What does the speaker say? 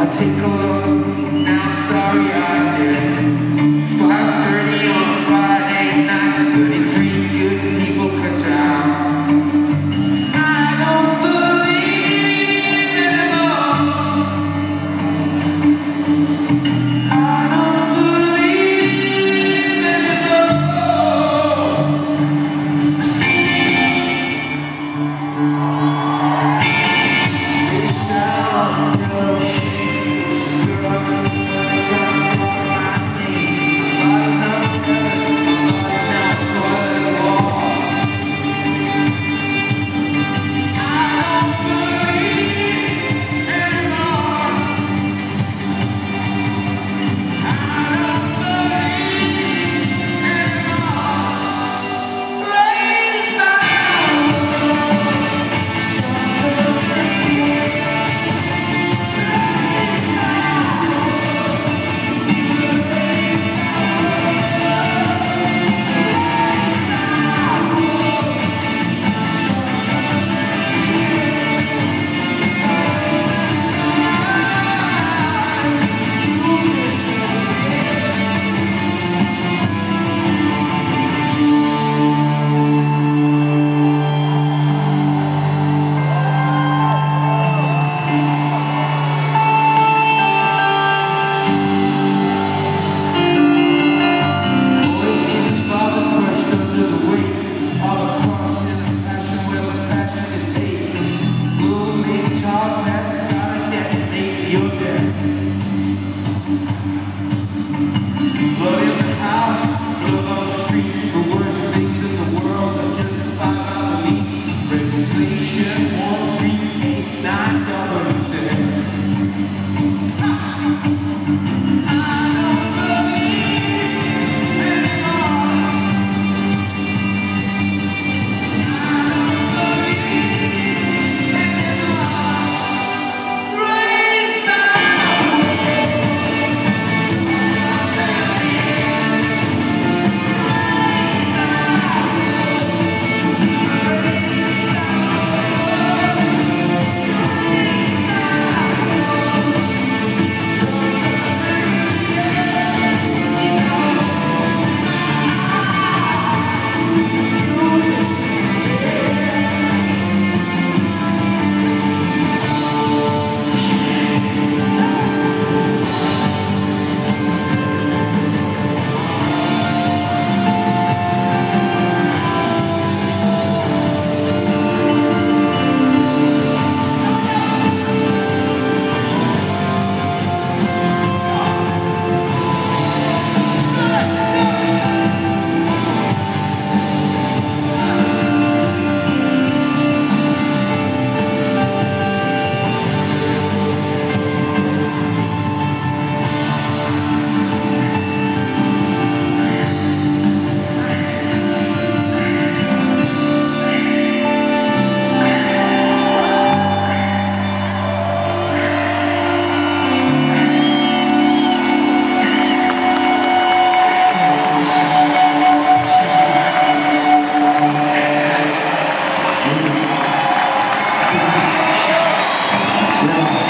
I take along. I'm sorry I